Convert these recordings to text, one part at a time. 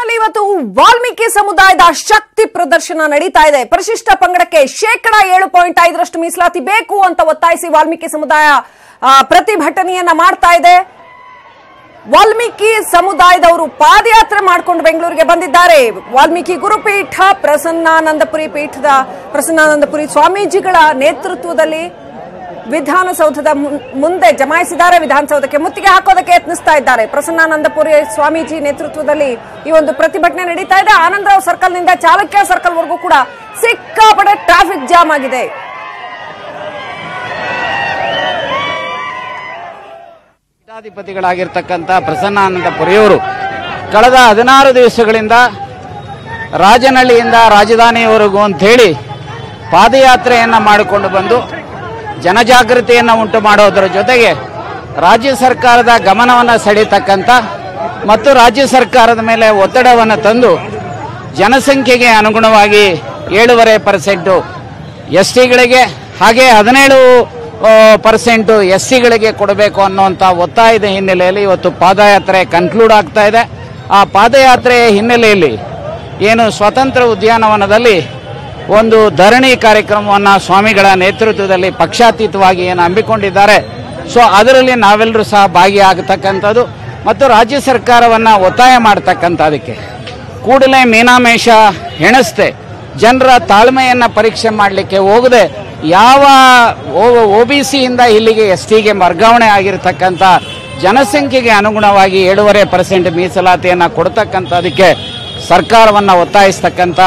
ಬೆಂಗಳೂರಿನಲ್ಲಿ ಇವತ್ತು ವಾಲ್ಮೀಕಿ ಸಮುದಾಯದ ಶಕ್ತಿ ಪ್ರದರ್ಶನ ನಡೀತಾ ಇದೆ. ಪರಿಶಿಷ್ಟ ಪಂಗಡಕ್ಕೆ ಶೇಕಡ ಏಳು ಪಾಯಿಂಟ್ ಐದರಷ್ಟು ಮೀಸಲಾತಿ ಬೇಕು ಅಂತ ಒತ್ತಾಯಿಸಿ ವಾಲ್ಮೀಕಿ ಸಮುದಾಯ ಪ್ರತಿಭಟನೆಯನ್ನ ಮಾಡ್ತಾ ಇದೆ. ವಾಲ್ಮೀಕಿ ಸಮುದಾಯದವರು ಪಾದಯಾತ್ರೆ ಮಾಡಿಕೊಂಡು ಬೆಂಗಳೂರಿಗೆ ಬಂದಿದ್ದಾರೆ. ವಾಲ್ಮೀಕಿ ಗುರುಪೀಠ ಪ್ರಸನ್ನಾನಂದಪುರಿ ಪೀಠದ ಪ್ರಸನ್ನಾನಂದಪುರಿ ಸ್ವಾಮೀಜಿಗಳ ನೇತೃತ್ವದಲ್ಲಿ ವಿಧಾನಸೌಧದ ಮುಂದೆ ಜಮಾಯಿಸಿದ್ದಾರೆ. ವಿಧಾನಸೌಧಕ್ಕೆ ಮುತ್ತಿಗೆ ಹಾಕೋದಕ್ಕೆ ಯತ್ನಿಸ್ತಾ ಇದ್ದಾರೆ. ಪ್ರಸನ್ನಾನಂದಪುರಿ ಸ್ವಾಮೀಜಿ ನೇತೃತ್ವದಲ್ಲಿ ಈ ಒಂದು ಪ್ರತಿಭಟನೆ ನಡೀತಾ ಇದೆ. ಆನಂದರಾವ್ ಸರ್ಕಲ್ನಿಂದ ಚಾಲುಕ್ಯ ಸರ್ಕಲ್ ವರೆಗೂ ಕೂಡ ಸಿಕ್ಕಾಪಡೆ ಟ್ರಾಫಿಕ್ ಜಾಮ್ ಆಗಿದೆ. ಪೀಠಾಧಿಪತಿಗಳಾಗಿರ್ತಕ್ಕಂಥ ಪ್ರಸನ್ನಾನಂದ ಪುರಿಯವರು ಕಳೆದ ಹದಿನಾರು ದಿವಸಗಳಿಂದ ರಾಜನಹಳ್ಳಿಯಿಂದ ರಾಜಧಾನಿಯವರೆಗೂ ಹೇಳಿ ಪಾದಯಾತ್ರೆಯನ್ನು ಮಾಡಿಕೊಂಡು ಬಂದು ಜನಜಾಗೃತಿಯನ್ನು ಉಂಟು ಮಾಡೋದರ ಜೊತೆಗೆ ರಾಜ್ಯ ಸರ್ಕಾರದ ಗಮನವನ್ನು ಸೆಳೀತಕ್ಕಂಥ ಮತ್ತು ರಾಜ್ಯ ಸರ್ಕಾರದ ಮೇಲೆ ಒತ್ತಡವನ್ನು ತಂದು ಜನಸಂಖ್ಯೆಗೆ ಅನುಗುಣವಾಗಿ ಏಳುವರೆ ಪರ್ಸೆಂಟು ಎಸ್ ಟಿಗಳಿಗೆ ಹಾಗೆ ಹದಿನೇಳು ಪರ್ಸೆಂಟು ಎಸ್ ಸಿಗಳಿಗೆ ಕೊಡಬೇಕು ಅನ್ನುವಂಥ ಒತ್ತಾಯದ ಹಿನ್ನೆಲೆಯಲ್ಲಿ ಇವತ್ತು ಪಾದಯಾತ್ರೆ ಕನ್ಕ್ಲೂಡ್ ಆಗ್ತಾ ಇದೆ. ಆ ಪಾದಯಾತ್ರೆಯ ಹಿನ್ನೆಲೆಯಲ್ಲಿ ಏನು ಸ್ವತಂತ್ರ ಉದ್ಯಾನವನದಲ್ಲಿ ಒಂದು ಧರಣಿ ಕಾರ್ಯಕ್ರಮವನ್ನು ಸ್ವಾಮಿಗಳ ನೇತೃತ್ವದಲ್ಲಿ ಪಕ್ಷಾತೀತವಾಗಿ ಏನು ಹಮ್ಮಿಕೊಂಡಿದ್ದಾರೆ. ಸೊ ಅದರಲ್ಲಿ ನಾವೆಲ್ಲರೂ ಸಹ ಭಾಗಿಯಾಗತಕ್ಕಂಥದ್ದು ಮತ್ತು ರಾಜ್ಯ ಸರ್ಕಾರವನ್ನು ಒತ್ತಾಯ ಮಾಡ್ತಕ್ಕಂಥದಕ್ಕೆ. ಕೂಡಲೇ ಮೀನಾಮೇಷ ಹೆಣಸ್ತೆ, ಜನರ ತಾಳ್ಮೆಯನ್ನು ಪರೀಕ್ಷೆ ಮಾಡಲಿಕ್ಕೆ ಹೋಗದೆ ಯಾವ ಒ ಬಿ ಸಿಯಿಂದ ಇಲ್ಲಿಗೆ ಎಸ್ ಟಿಗೆ ವರ್ಗಾವಣೆ ಆಗಿರತಕ್ಕಂಥ ಜನಸಂಖ್ಯೆಗೆ ಅನುಗುಣವಾಗಿ ಏಳುವರೆ ಪರ್ಸೆಂಟ್ ಮೀಸಲಾತಿಯನ್ನು ಕೊಡ್ತಕ್ಕಂಥದಕ್ಕೆ ಸರ್ಕಾರವನ್ನು ಒತ್ತಾಯಿಸ್ತಕ್ಕಂಥ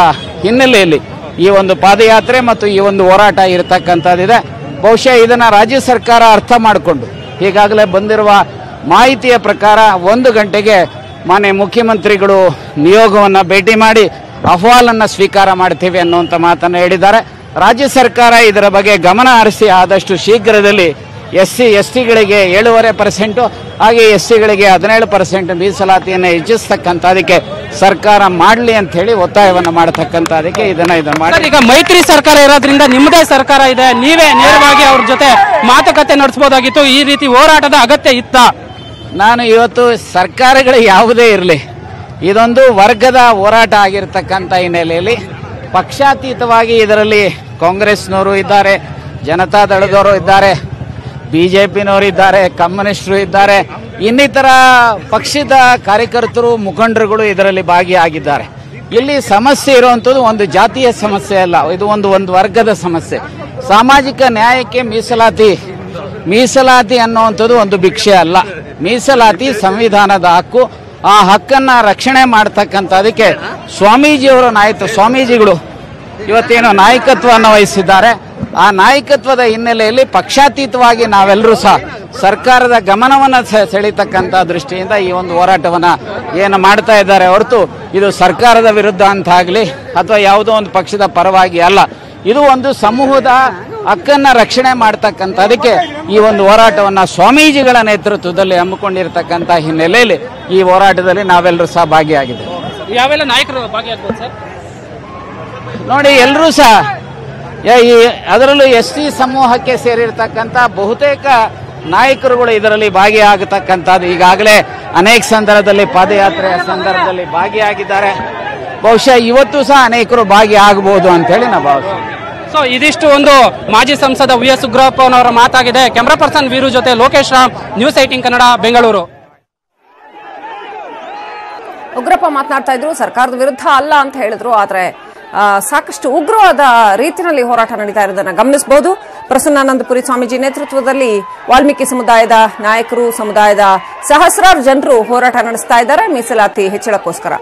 ಹಿನ್ನೆಲೆಯಲ್ಲಿ ಈ ಒಂದು ಪಾದಯಾತ್ರೆ ಮತ್ತು ಈ ಒಂದು ಹೋರಾಟ ಇರತಕ್ಕಂಥದ್ದಿದೆ. ಬಹುಶಃ ಇದನ್ನು ರಾಜ್ಯ ಸರ್ಕಾರ ಅರ್ಥ ಮಾಡಿಕೊಂಡು, ಈಗಾಗಲೇ ಬಂದಿರುವ ಮಾಹಿತಿಯ ಪ್ರಕಾರ ಒಂದು ಗಂಟೆಗೆ ಮಾನ್ಯ ಮುಖ್ಯಮಂತ್ರಿಗಳು ನಿಯೋಗವನ್ನು ಭೇಟಿ ಮಾಡಿ ಅಹವಾಲನ್ನು ಸ್ವೀಕಾರ ಮಾಡ್ತೀವಿ ಅನ್ನುವಂಥ ಮಾತನ್ನು ಹೇಳಿದ್ದಾರೆ. ರಾಜ್ಯ ಸರ್ಕಾರ ಇದರ ಬಗ್ಗೆ ಗಮನ ಹರಿಸಿ ಆದಷ್ಟು ಶೀಘ್ರದಲ್ಲಿ ಎಸ್ ಸಿ ಎಸ್ ಟಿಗಳಿಗೆ ಏಳೂವರೆ ಪರ್ಸೆಂಟು ಹಾಗೆ ಎಸ್ ಸಿಗಳಿಗೆ ಹದಿನೇಳು ಪರ್ಸೆಂಟ್ ಮೀಸಲಾತಿಯನ್ನು ಹೆಚ್ಚಿಸ್ತಕ್ಕಂಥದಕ್ಕೆ ಸರ್ಕಾರ ಮಾಡಲಿ ಅಂತ ಹೇಳಿ ಒತ್ತಾಯವನ್ನು ಮಾಡತಕ್ಕಂಥದಕ್ಕೆ ಇದನ್ನ ಇದನ್ನು ಮಾಡಿ. ಈಗ ಮೈತ್ರಿ ಸರ್ಕಾರ ಇರೋದ್ರಿಂದ ನಿಮ್ಮದೇ ಸರ್ಕಾರ ಇದೆ ನೀವೇ ನೇರವಾಗಿ ಅವ್ರ ಜೊತೆ ಮಾತುಕತೆ ನಡೆಸ್ಬೋದಾಗಿತ್ತು ಈ ರೀತಿ ಹೋರಾಟದ ಅಗತ್ಯ ಇತ್ತ? ನಾನು ಇವತ್ತು ಸರ್ಕಾರಗಳು ಯಾವುದೇ ಇರಲಿ ಇದೊಂದು ವರ್ಗದ ಹೋರಾಟ ಆಗಿರ್ತಕ್ಕಂಥ ಹಿನ್ನೆಲೆಯಲ್ಲಿ ಪಕ್ಷಾತೀತವಾಗಿ ಇದರಲ್ಲಿ ಕಾಂಗ್ರೆಸ್ನವರು ಇದ್ದಾರೆ ಜನತಾದಳದವರು ಇದ್ದಾರೆ ಬಿ ಜೆ ಪಿನವರು ಇದ್ದಾರೆ, ಕಮ್ಯುನಿಸ್ಟ್ರು ಇದ್ದಾರೆ, ಇನ್ನಿತರ ಪಕ್ಷದ ಕಾರ್ಯಕರ್ತರು, ಮುಖಂಡರುಗಳು ಇದರಲ್ಲಿ ಭಾಗಿಯಾಗಿದ್ದಾರೆ. ಇಲ್ಲಿ ಸಮಸ್ಯೆ ಇರುವಂಥದ್ದು ಒಂದು ಜಾತಿಯ ಸಮಸ್ಯೆ ಅಲ್ಲ, ಇದು ಒಂದು ಒಂದು ವರ್ಗದ ಸಮಸ್ಯೆ. ಸಾಮಾಜಿಕ ನ್ಯಾಯಕ್ಕೆ ಮೀಸಲಾತಿ ಮೀಸಲಾತಿ ಅನ್ನುವಂಥದ್ದು ಒಂದು ಭಿಕ್ಷೆ ಅಲ್ಲ. ಮೀಸಲಾತಿ ಸಂವಿಧಾನದ ಹಕ್ಕು. ಆ ಹಕ್ಕನ್ನ ರಕ್ಷಣೆ ಮಾಡ್ತಕ್ಕಂಥದಕ್ಕೆ ಸ್ವಾಮೀಜಿಯವರು ನಾಯಕ, ಸ್ವಾಮೀಜಿಗಳು ಇವತ್ತೇನು ನಾಯಕತ್ವವನ್ನು ವಹಿಸಿದ್ದಾರೆ ಆ ನಾಯಕತ್ವದ ಹಿನ್ನೆಲೆಯಲ್ಲಿ ಪಕ್ಷಾತೀತವಾಗಿ ನಾವೆಲ್ಲರೂ ಸಹ ಸರ್ಕಾರದ ಗಮನವನ್ನು ಸೆಳೀತಕ್ಕಂಥ ದೃಷ್ಟಿಯಿಂದ ಈ ಒಂದು ಹೋರಾಟವನ್ನು ಏನು ಮಾಡ್ತಾ ಇದ್ದಾರೆ ಹೊರತು ಇದು ಸರ್ಕಾರದ ವಿರುದ್ಧ ಅಂತಾಗಲಿ ಅಥವಾ ಯಾವುದೋ ಒಂದು ಪಕ್ಷದ ಪರವಾಗಿ ಅಲ್ಲ. ಇದು ಒಂದು ಸಮೂಹದ ಹಕ್ಕನ್ನ ರಕ್ಷಣೆ ಮಾಡ್ತಕ್ಕಂಥದಕ್ಕೆ ಈ ಒಂದು ಹೋರಾಟವನ್ನು ಸ್ವಾಮೀಜಿಗಳ ನೇತೃತ್ವದಲ್ಲಿ ಹಮ್ಮಿಕೊಂಡಿರ್ತಕ್ಕಂಥ ಹಿನ್ನೆಲೆಯಲ್ಲಿ ಈ ಹೋರಾಟದಲ್ಲಿ ನಾವೆಲ್ಲರೂ ಸಹ ಭಾಗಿಯಾಗಿದ್ದೇವೆ. ಯಾವೆಲ್ಲ ನಾಯಕರು ಭಾಗಿಯಾಗ್ಬೋದು ಸರ್? ನೋಡಿ ಎಲ್ಲರೂ ಸಹ ಈ ಅದರಲ್ಲೂ ಎಸ್ ಟಿ ಸಮೂಹಕ್ಕೆ ಸೇರಿರ್ತಕ್ಕಂಥ ಬಹುತೇಕ ನಾಯಕರುಗಳು ಇದರಲ್ಲಿ ಭಾಗಿಯಾಗತಕ್ಕಂಥದ್ದು. ಈಗಾಗಲೇ ಅನೇಕ ಸಂದರ್ಭದಲ್ಲಿ ಪಾದಯಾತ್ರೆಯ ಸಂದರ್ಭದಲ್ಲಿ ಭಾಗಿಯಾಗಿದ್ದಾರೆ. ಬಹುಶಃ ಇವತ್ತು ಸಹ ಅನೇಕರು ಭಾಗಿಯಾಗಬಹುದು ಅಂತ ಹೇಳಿ ನಾವು ಭಾವಿಸ್ತೀವಿ ಸೊ ಇದಿಷ್ಟು ಒಂದು ಮಾಜಿ ಸಂಸದ ವಿ ಎಸ್ ಉಗ್ರಪ್ಪನವರ ಮಾತಾಗಿದೆ. ಕ್ಯಾಮ್ರಾ ಪರ್ಸನ್ ವೀರು ಜೊತೆ ಲೋಕೇಶ್ ರಾಮ್ ನ್ಯೂಸ್ ಏಟಿನ್ ಕನ್ನಡ ಬೆಂಗಳೂರು. ಉಗ್ರಪ್ಪ ಮಾತನಾಡ್ತಾ ಇದ್ರು ಸರ್ಕಾರದ ವಿರುದ್ಧ ಅಲ್ಲ ಅಂತ ಹೇಳಿದ್ರು ಆದ್ರೆ ಸಾಕಷ್ಟು ಉಗ್ರವಾದ ರೀತಿಯಲ್ಲಿ ಹೋರಾಟ ನಡೀತಾ ಇರೋದನ್ನ ಗಮನಿಸಬಹುದು. ಪ್ರಸನ್ನಾನಂದಪುರಿ ಸ್ವಾಮೀಜಿ ನೇತೃತ್ವದಲ್ಲಿ ವಾಲ್ಮೀಕಿ ಸಮುದಾಯದ ನಾಯಕರು, ಸಮುದಾಯದ ಸಹಸ್ರಾರು ಜನರು ಹೋರಾಟ ನಡೆಸ್ತಾ ಇದ್ದಾರೆ. ಮೀಸಲಾತಿ ಹೆಚ್ಚಳಕ್ಕೋಸ್ಕರ.